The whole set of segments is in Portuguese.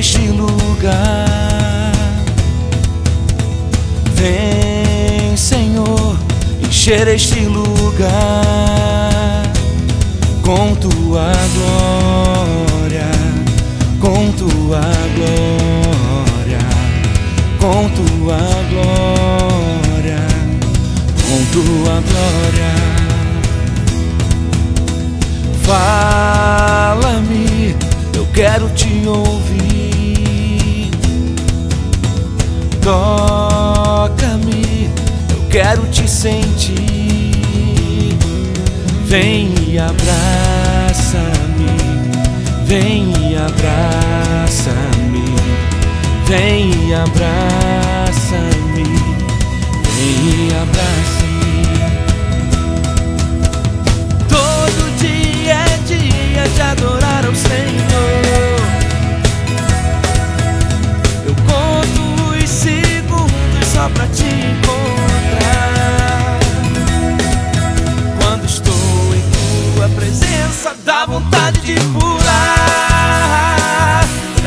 Este lugar. Vem, Senhor, encher este lugar com tua glória, com tua glória, com tua glória, com tua glória. Fala-me, eu quero te ouvir. Toca-me, eu quero te sentir. Vem e abraça-me, vem e abraça-me, vem e abraça-me, vem e abraça-me. Todo dia é dia de adorar pra te encontrar. Quando estou em tua presença, dá vontade de pular,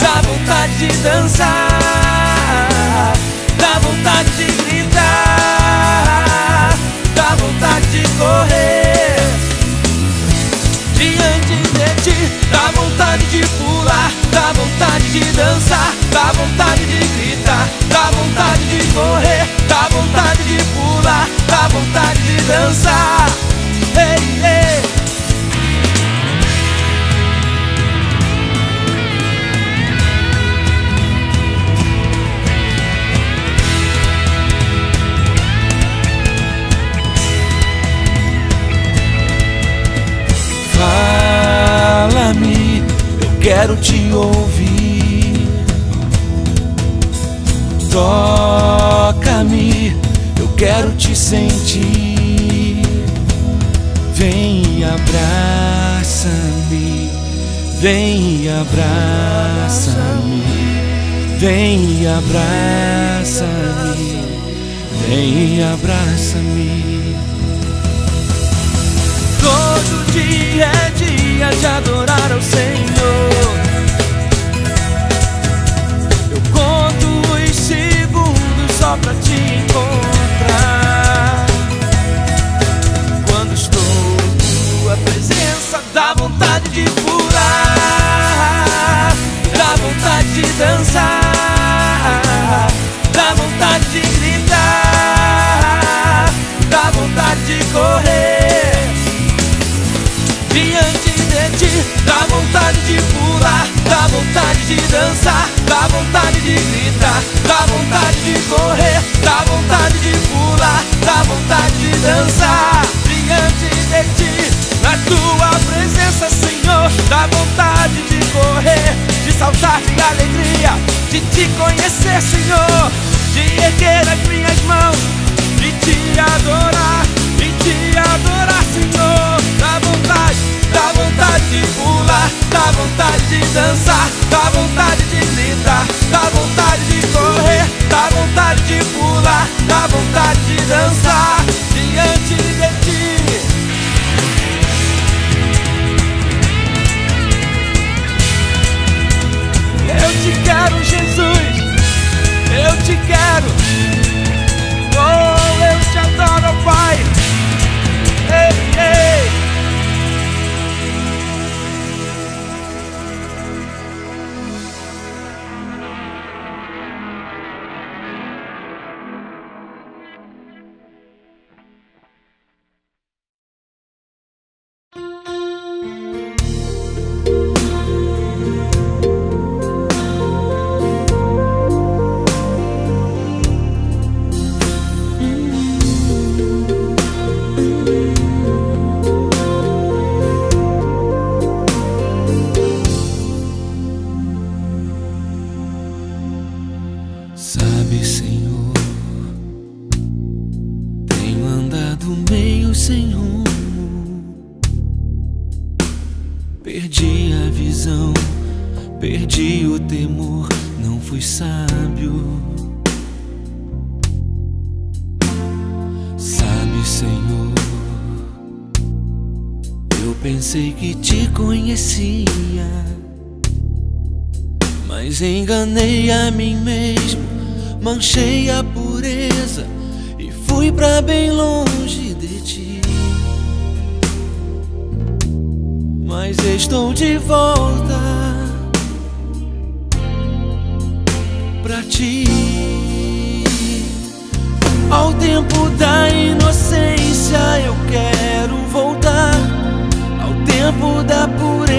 dá vontade de dançar, dá vontade de gritar, dá vontade de correr diante de ti. Dá vontade de pular, dá vontade de dançar, dá vontade de gritar, dá vontade de correr, dá vontade de pular, dá vontade de dançar. Ei, ei. Fala-me, eu quero te ouvir. Quero te sentir. Vem e abraça-me, vem e abraça-me, vem e abraça-me, vem e abraça-me. Todo dia é dia de adorar ao Senhor. Eu conto os segundos só pra te encontrar. Vontade de dançar, dá vontade de gritar, dá vontade de correr, dá vontade de pular, dá vontade de dançar. Diante de ti, na tua presença, Senhor, dá vontade de correr, de saltar de alegria, de te conhecer, Senhor, de erguer as minhas mãos, de te adorar, de te adorar, Senhor. Dá vontade, dá vontade de pular, dá vontade de dançar, dá vontade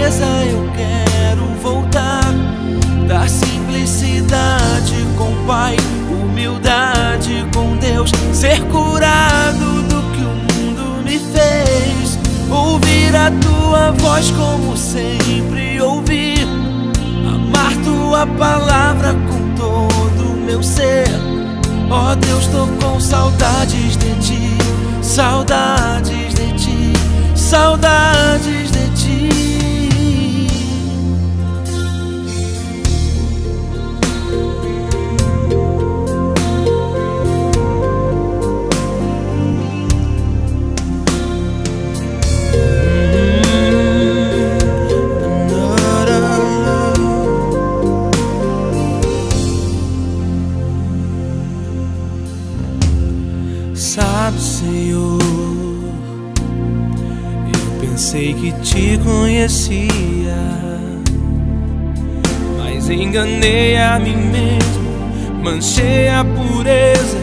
eu quero voltar. Da simplicidade com o Pai, humildade com Deus, ser curado do que o mundo me fez. Ouvir a tua voz como sempre ouvi. Amar tua palavra com todo o meu ser. Ó oh Deus, tô com saudades de ti, saudades de ti, saudades de mim mesmo, manchei a pureza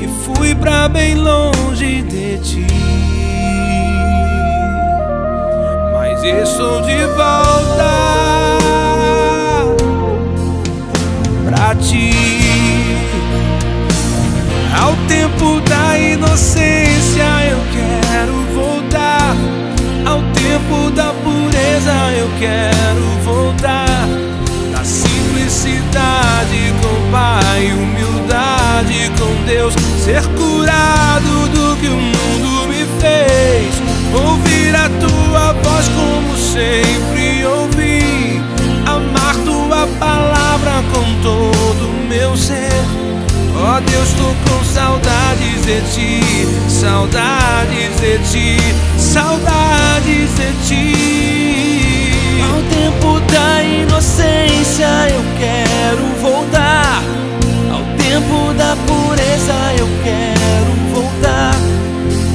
e fui pra bem longe de ti. Mas estou de volta pra ti. Ao tempo da inocência eu quero voltar. Ao tempo da pureza eu quero voltar. Da simplicidade com Pai, humildade com Deus. Ser curado do que o mundo me fez. Ouvir a tua voz como sempre ouvi. Amar tua palavra com todo o meu ser. Ó oh Deus, tô com saudades de ti, saudades de ti, saudades de ti. Ao tempo da inocência eu quero voltar. Ao tempo da pureza eu quero voltar.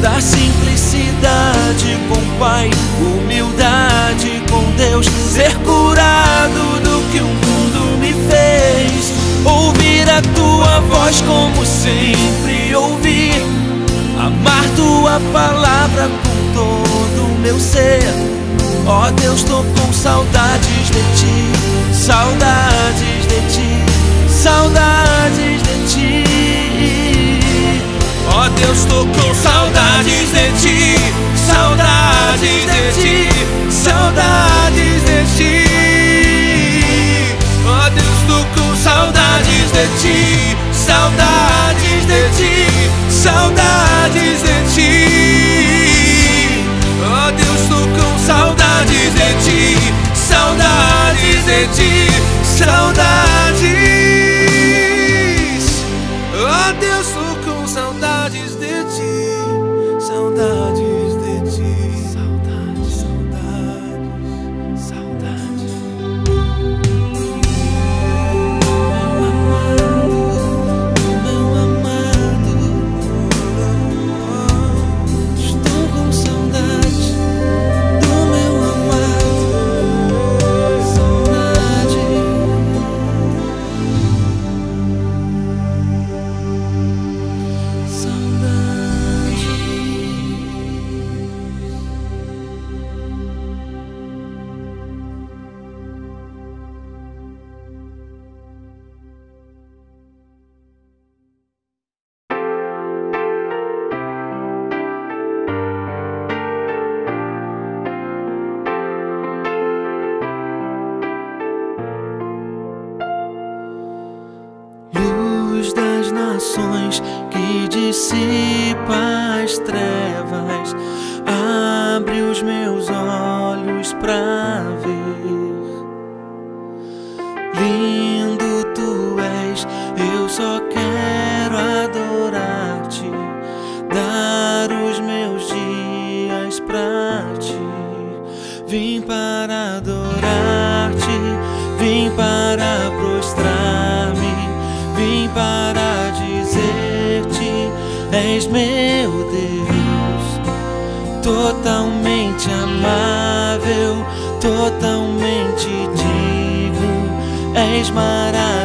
Da simplicidade com Pai, humildade com Deus, ser curado do que o mundo me fez. Ouvir a tua voz como sempre ouvi. Amar tua palavra com todo o meu ser. Ó oh Deus, tô com saudades de ti, saudades de ti, saudades de ti. Ó oh Deus, tô com saudades de ti, saudades de ti, saudades de ti. Ó oh Deus, tô com saudades de ti, saudades de ti, saudades saudades de ti, saudades. Dissipa as trevas, abre os meus olhos pra ver. Totalmente amável, totalmente digno, és maravilhoso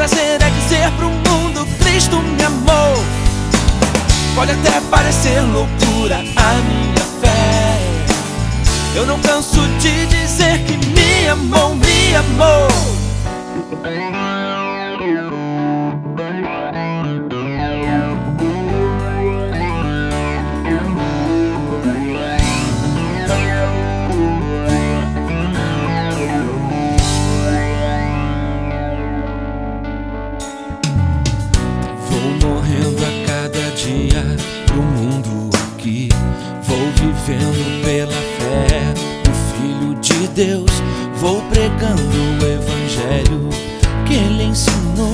prazer é dizer pro mundo: Cristo me amou. Pode até parecer loucura a minha fé. Eu não canso de dizer que me amou, me amou. Deus, vou pregando o Evangelho que Ele ensinou.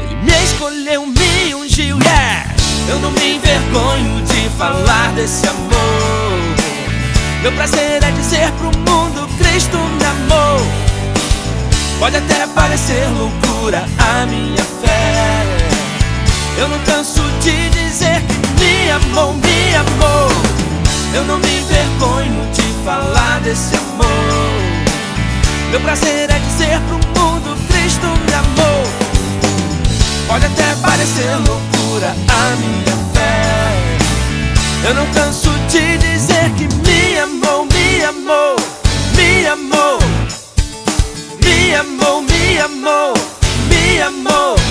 Ele me escolheu, me ungiu, yeah! Eu não me envergonho de falar desse amor. Meu prazer é dizer pro mundo: Cristo me amou. Pode até parecer loucura a minha fé. Eu não canso de dizer que me amou, me amou. Eu não me envergonho de falar desse amor. Meu prazer é dizer pro mundo: Cristo me amou. Pode até parecer loucura a minha fé. Eu não canso de dizer que me amou, me amou, me amou, me amou, me amou, me amou. amor.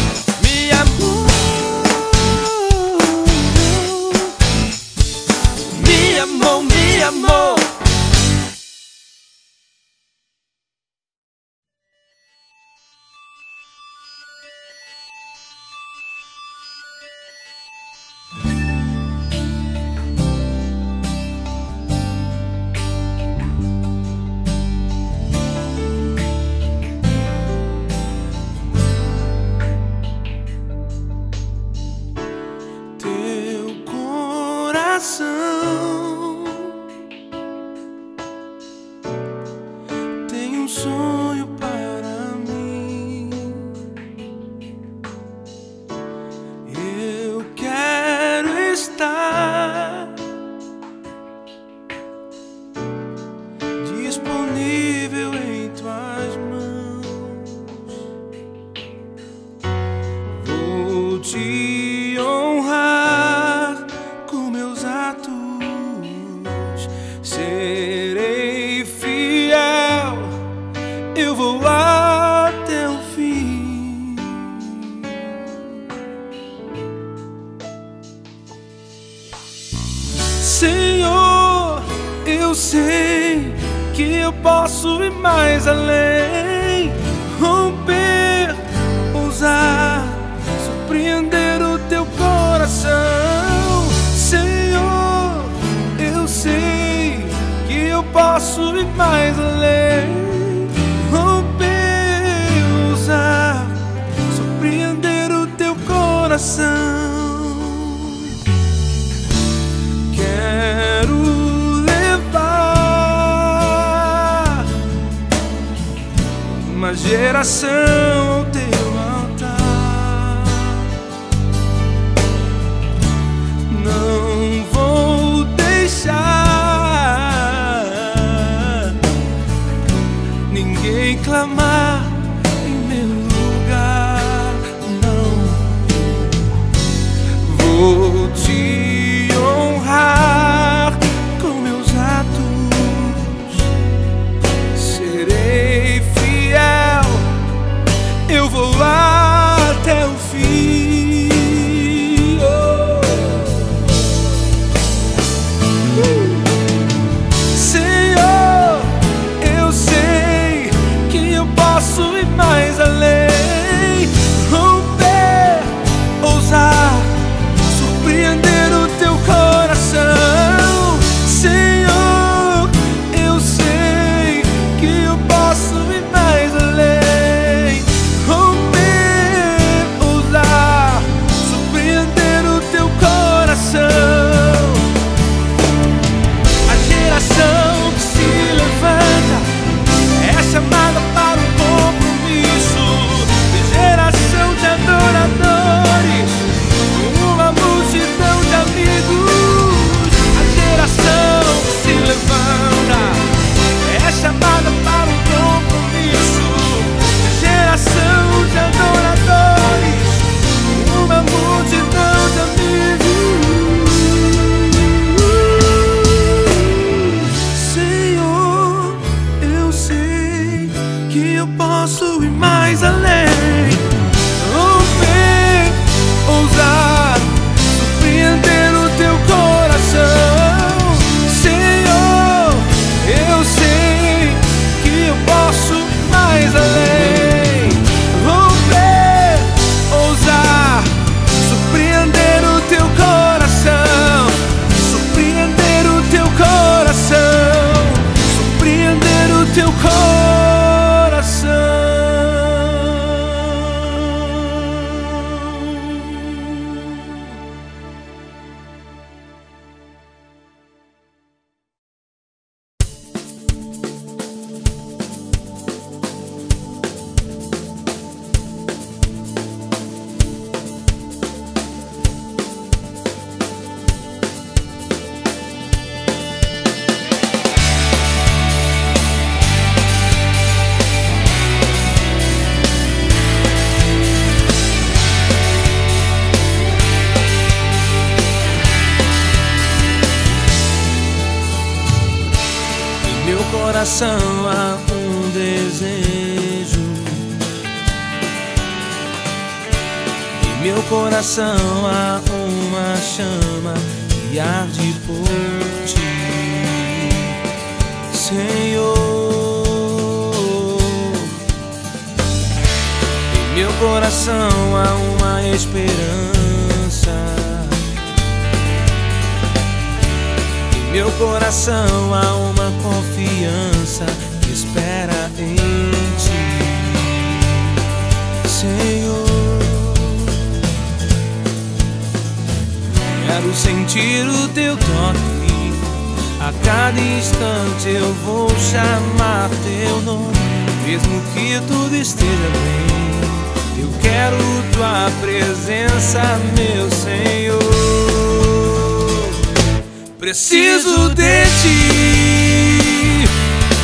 Preciso de ti.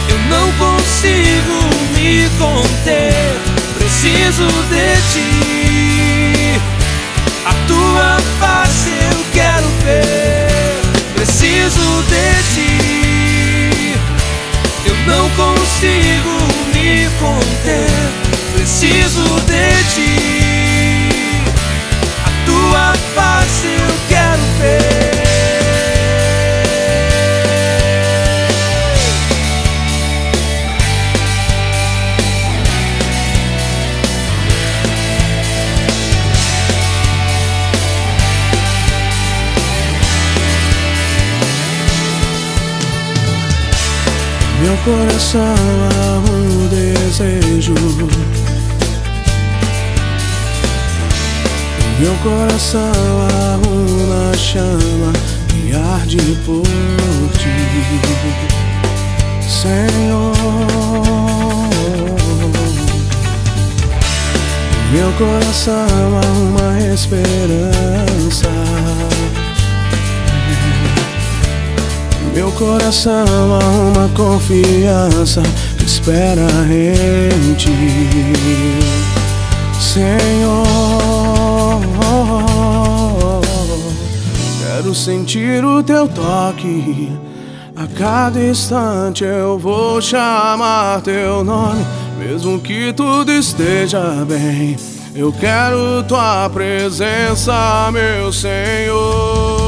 Eu não consigo me conter. Preciso de ti. A tua face eu quero ver. Preciso de ti. Eu não consigo me conter. Preciso de ti. A tua face eu coração há um desejo. Em Meu coração há uma chama que arde por ti, Senhor. Em Meu coração há uma esperança. Meu coração há uma confiança que espera em ti, Senhor. Quero sentir o teu toque. A cada instante eu vou chamar teu nome, mesmo que tudo esteja bem. Eu quero tua presença, meu Senhor.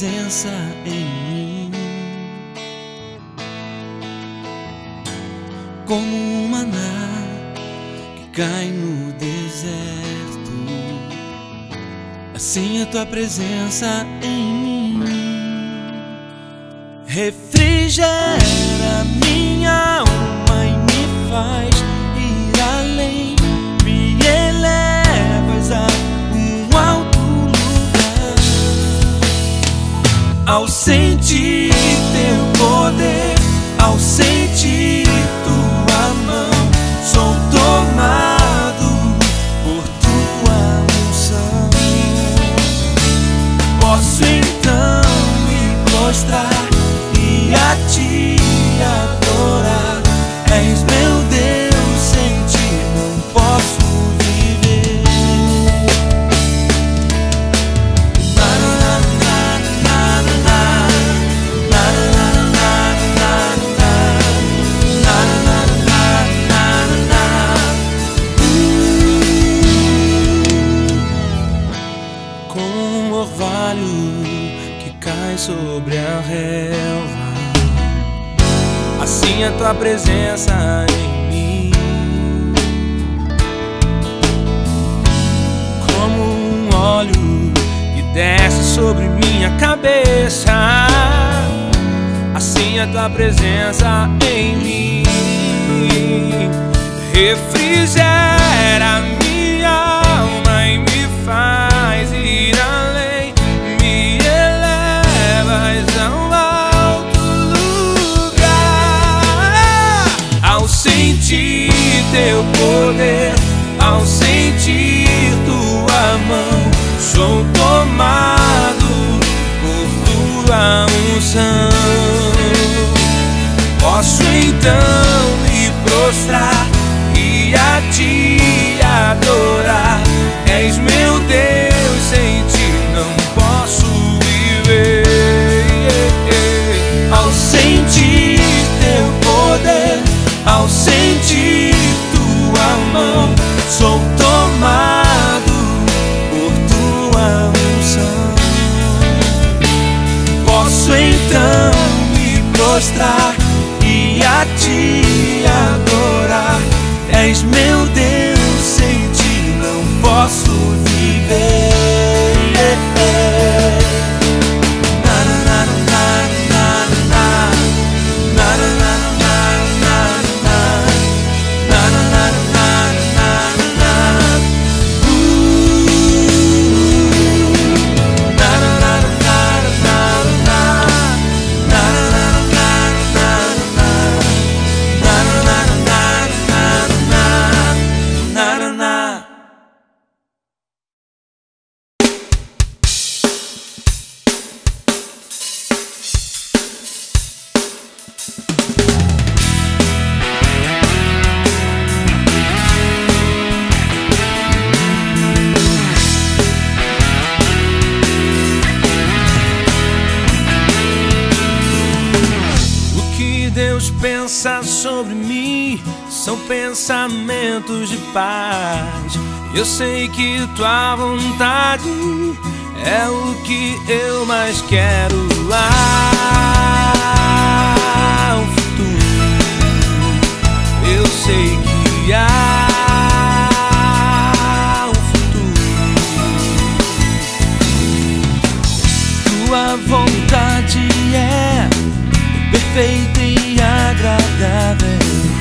Presença em mim, como um maná que cai no deserto. Assim a tua presença em mim refrigera Ao sentir Assim a tua presença em mim, como um óleo que desce sobre minha cabeça. Assim a tua presença em mim refrigera poder, ao sentir tua mão, sou tomado por tua unção. Posso então me prostrar e a ti adorar. És meu Deus, sem ti não posso viver. Ao sentir teu poder mão, sou tomado por tua unção. Posso então me prostrar e a ti pensamentos de paz. Eu sei que tua vontade é o que eu mais quero. Ah, o futuro, eu sei que há. Tua vontade é perfeita e agradável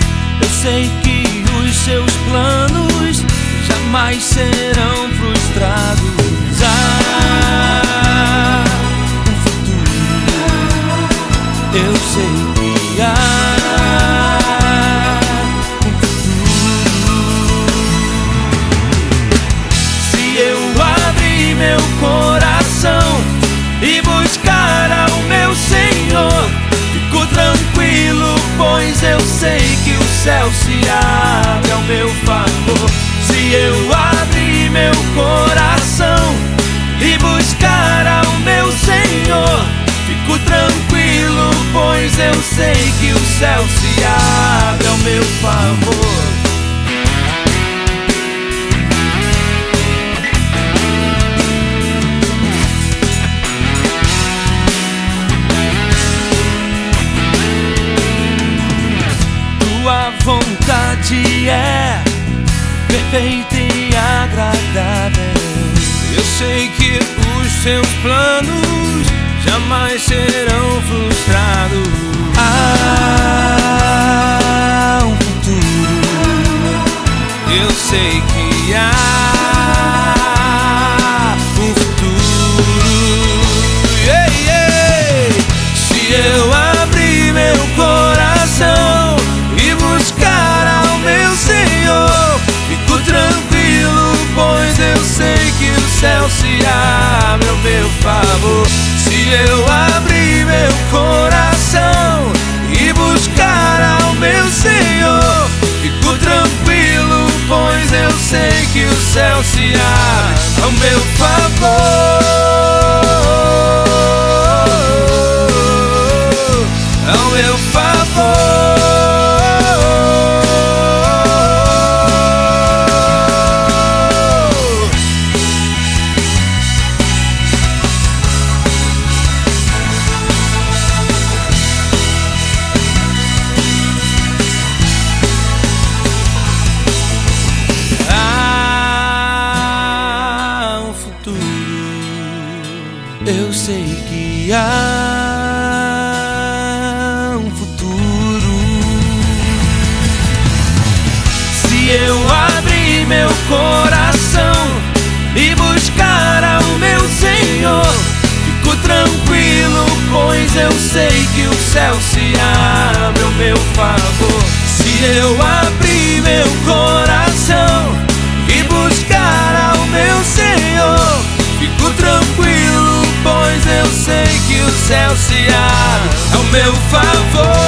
sei que os seus planos jamais serão frustrados. Ah, um futuro eu sei. Pois eu sei que o céu se abre ao meu favor. Se eu abrir meu coração e buscar ao meu Senhor, fico tranquilo, pois eu sei que o céu se abre ao meu favor. Vontade é perfeita e agradável. Eu sei que os seus planos jamais serão frustrados. Há um futuro, eu sei que há favor. Se eu abrir meu coração e buscar ao meu Senhor, fico tranquilo, pois eu sei que o céu se abre ao meu favor. Eu abrir meu coração e buscar ao meu Senhor, fico tranquilo, pois eu sei que o céu se abre ao meu favor.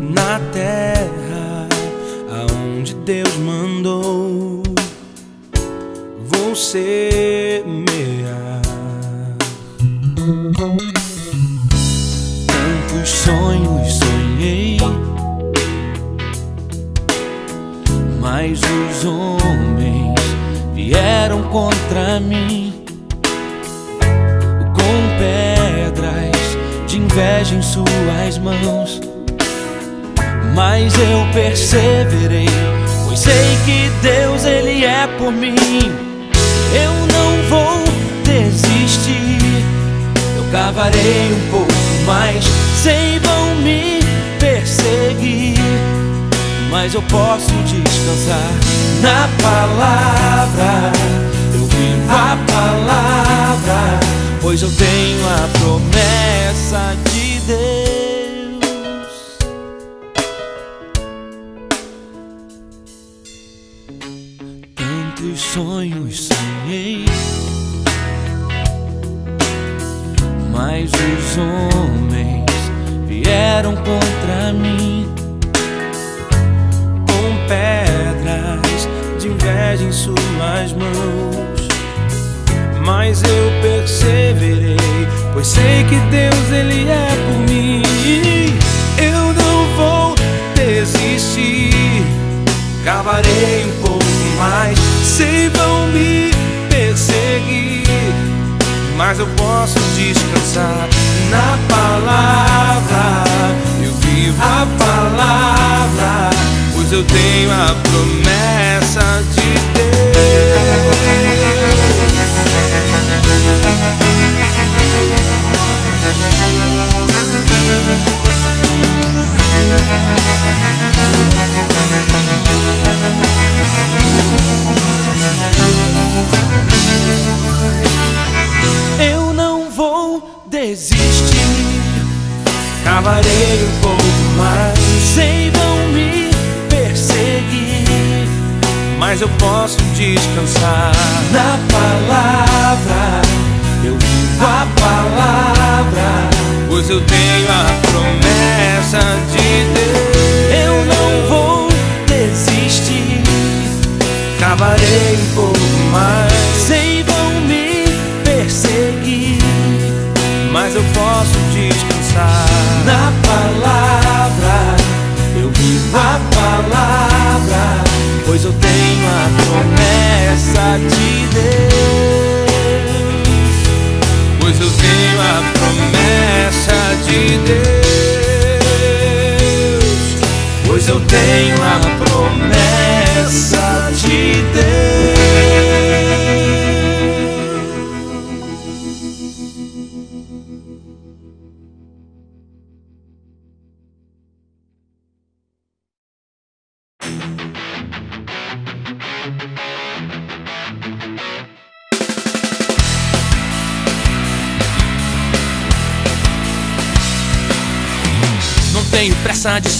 na terra aonde Deus mandou. Você mas eu posso descansar na palavra. Eu vivo a palavra, pois eu tenho a promessa de Deus. Posso eu tenho a promessa de Deus.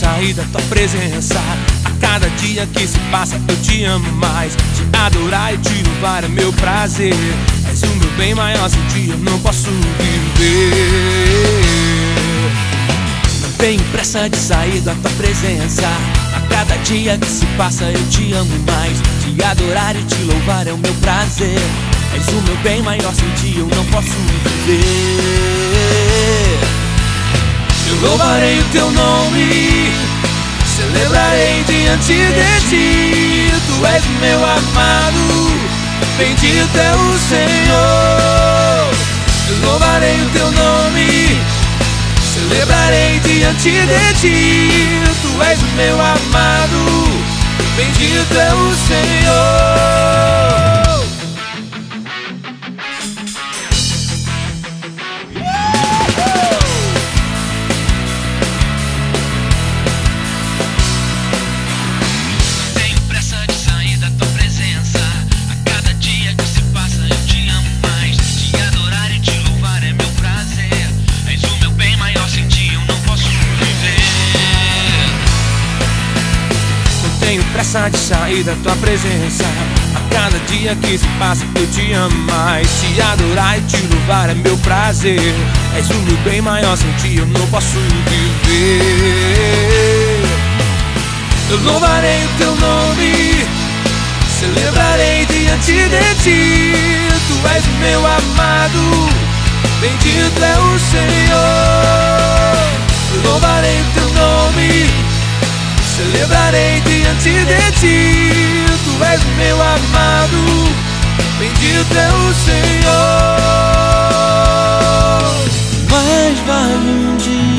Sair da tua presença. A cada dia que se passa eu te amo mais. Te adorar e te louvar é meu prazer. És o meu bem maior, sem ti eu não posso viver. Não tenho pressa de sair da tua presença. A cada dia que se passa eu te amo mais. Te adorar e te louvar é o meu prazer. És o meu bem maior, sem ti eu não posso viver. Eu louvarei o teu nome, celebrarei diante de ti. Tu és meu amado, bendito é o Senhor. Eu louvarei o teu nome, celebrarei diante de ti. Tu és meu amado, bendito é o Senhor. De sair da tua presença. A cada dia que se passa eu te amo mais. Te adorar e te louvar é meu prazer. És o meu bem maior, sem ti eu não posso viver. Eu louvarei o teu nome, celebrarei diante de ti. Tu és o meu amado, bendito é o Senhor. Eu louvarei o teu nome. Celebrarei diante de ti, tu és o meu amado, bendito é o Senhor. Mais vale um dia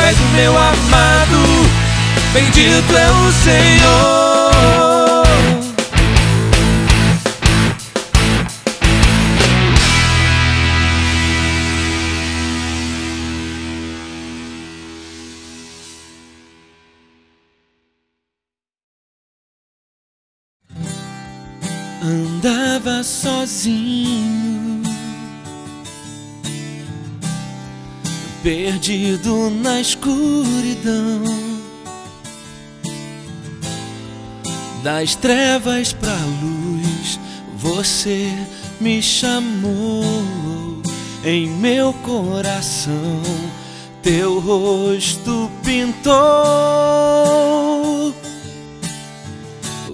és o meu amado, bendito é o Senhor. Perdido na escuridão, das trevas pra luz. Você me chamou em meu coração, teu rosto pintou.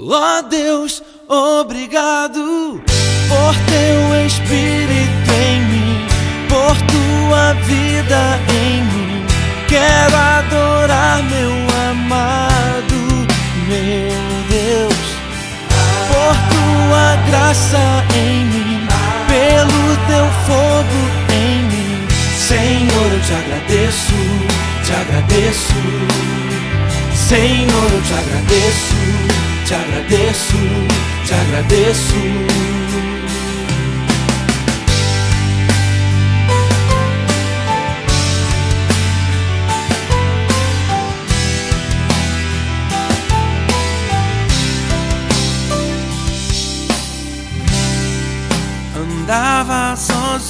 Ó Deus, obrigado por teu Espírito tua vida em mim. Quero adorar meu amado, meu Deus, por tua graça em mim, pelo teu fogo em mim. Senhor, eu te agradeço, te agradeço. Senhor, eu te agradeço, te agradeço, te agradeço.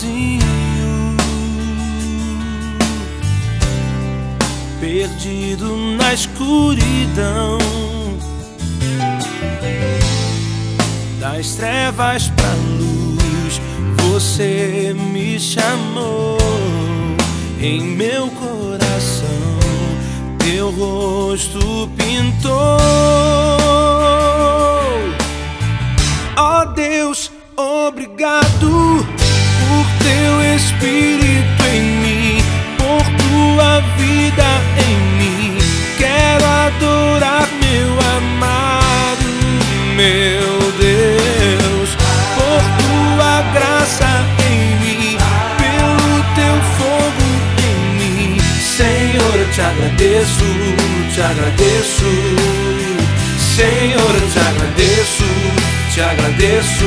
Sozinho, perdido na escuridão das trevas pra luz. Você me chamou em meu coração, teu rosto pintou. Ó oh Deus Obrigado Espírito em mim, por tua vida em mim. Quero adorar meu amado, meu Deus, por tua graça em mim, pelo teu fogo em mim. Senhor, te agradeço, te agradeço. Senhor, eu te agradeço te agradeço,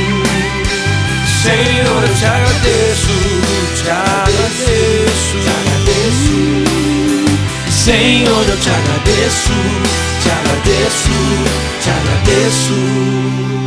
Senhor, eu te agradeço, te agradeço, te agradeço. Senhor, eu te agradeço, te agradeço, te agradeço.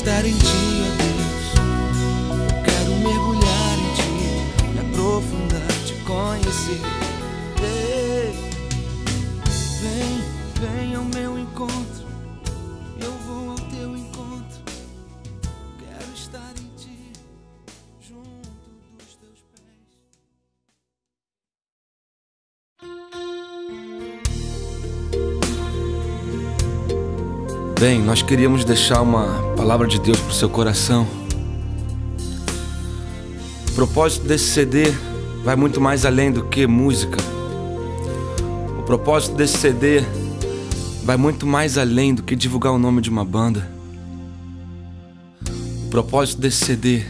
estar em ti, ó Deus. Bem, nós queríamos deixar uma palavra de Deus para o seu coração. O propósito desse CD vai muito mais além do que música. O propósito desse CD vai muito mais além do que divulgar o nome de uma banda. O propósito desse CD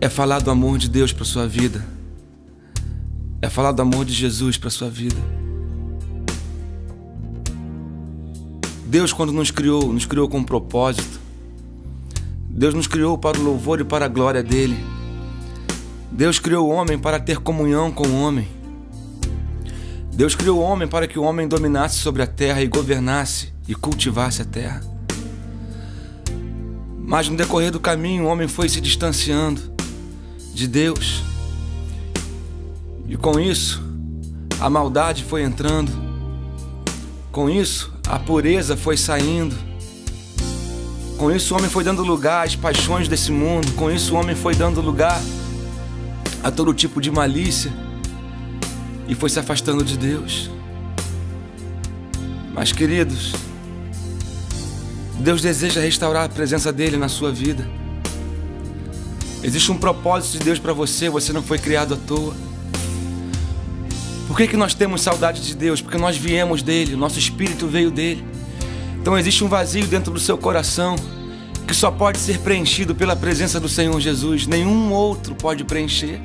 é falar do amor de Deus para sua vida. É falar do amor de Jesus para sua vida. Deus, quando nos criou, nos criou com um propósito. Deus nos criou para o louvor e para a glória dele. Deus criou o homem para ter comunhão com o homem. Deus criou o homem para que o homem dominasse sobre a terra e governasse e cultivasse a terra. Mas no decorrer do caminho, o homem foi se distanciando de Deus. E com isso, a maldade foi entrando. Com isso, a pureza foi saindo. Com isso, o homem foi dando lugar às paixões desse mundo. Com isso, o homem foi dando lugar a todo tipo de malícia e foi se afastando de Deus. Mas, queridos, Deus deseja restaurar a presença dele na sua vida. Existe um propósito de Deus para você, você não foi criado à toa. Por que, que nós temos saudade de Deus? Porque nós viemos dele, o nosso espírito veio dele. Então existe um vazio dentro do seu coração que só pode ser preenchido pela presença do Senhor Jesus. Nenhum outro pode preencher.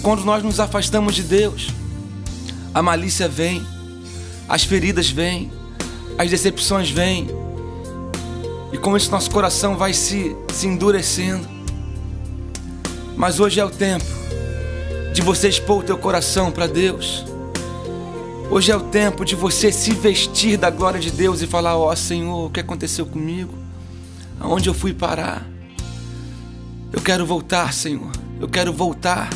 Quando nós nos afastamos de Deus, a malícia vem, as feridas vêm, as decepções vêm. E com isso nosso coração vai se, se endurecendo. Mas hoje é o tempo de você expor o teu coração para Deus. Hoje é o tempo de você se vestir da glória de Deus e falar: Ó oh, Senhor, o que aconteceu comigo? Aonde eu fui parar? Eu quero voltar, Senhor. Eu quero voltar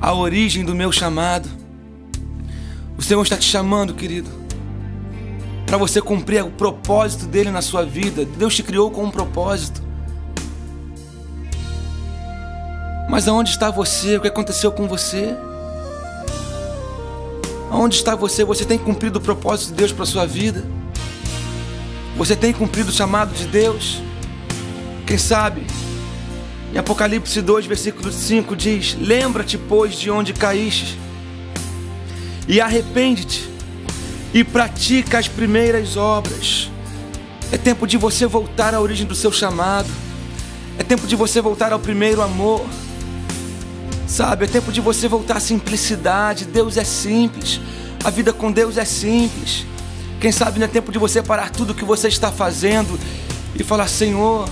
à origem do meu chamado. O Senhor está te chamando, querido, para você cumprir o propósito dele na sua vida. Deus te criou com um propósito. Mas aonde está você? O que aconteceu com você? Aonde está você? Você tem cumprido o propósito de Deus para sua vida? Você tem cumprido o chamado de Deus? Quem sabe? Em Apocalipse 2, versículo 5 diz: Lembra-te, pois, de onde caíste, e arrepende-te, e pratica as primeiras obras. É tempo de você voltar à origem do seu chamado, é tempo de você voltar ao primeiro amor. Sabe, é tempo de você voltar à simplicidade. Deus é simples. A vida com Deus é simples. Quem sabe não é tempo de você parar tudo o que você está fazendo e falar: Senhor,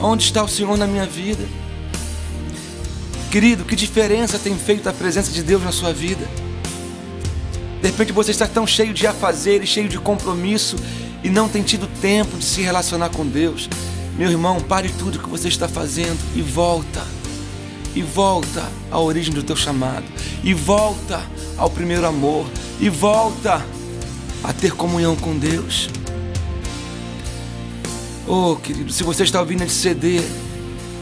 onde está o Senhor na minha vida? Querido, que diferença tem feito a presença de Deus na sua vida? De repente você está tão cheio de afazer e cheio de compromisso e não tem tido tempo de se relacionar com Deus. Meu irmão, pare tudo que você está fazendo e volta e volta à origem do teu chamado, e volta ao primeiro amor, e volta a ter comunhão com Deus. Oh, querido, se você está ouvindo esse CD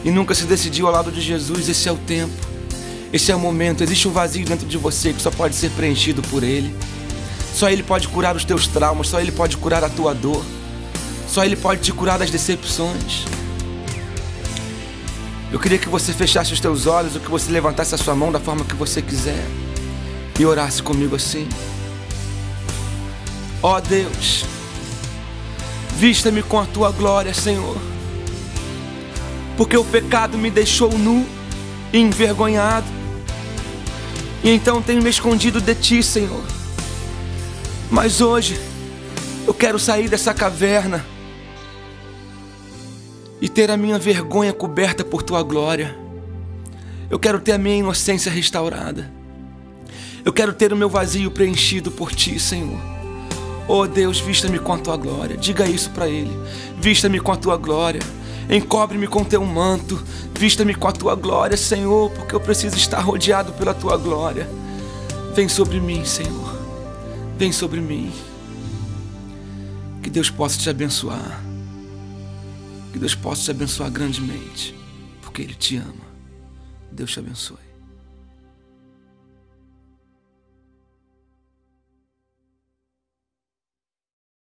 e nunca se decidiu ao lado de Jesus, esse é o tempo, esse é o momento. Existe um vazio dentro de você que só pode ser preenchido por Ele. Só Ele pode curar os teus traumas, só Ele pode curar a tua dor, só Ele pode te curar das decepções. Eu queria que você fechasse os teus olhos, ou que você levantasse a sua mão da forma que você quiser e orasse comigo assim. Ó oh Deus, vista-me com a tua glória, Senhor, porque o pecado me deixou nu e envergonhado, e então tenho me escondido de ti, Senhor. Mas hoje eu quero sair dessa caverna e ter a minha vergonha coberta por tua glória. Eu quero ter a minha inocência restaurada. Eu quero ter o meu vazio preenchido por ti, Senhor. Oh Deus, vista-me com a tua glória. Diga isso para ele. Vista-me com a tua glória. Encobre-me com teu manto. Vista-me com a tua glória, Senhor, porque eu preciso estar rodeado pela tua glória. Vem sobre mim, Senhor. Vem sobre mim. Que Deus possa te abençoar. Que Deus possa te abençoar grandemente, porque Ele te ama. Deus te abençoe.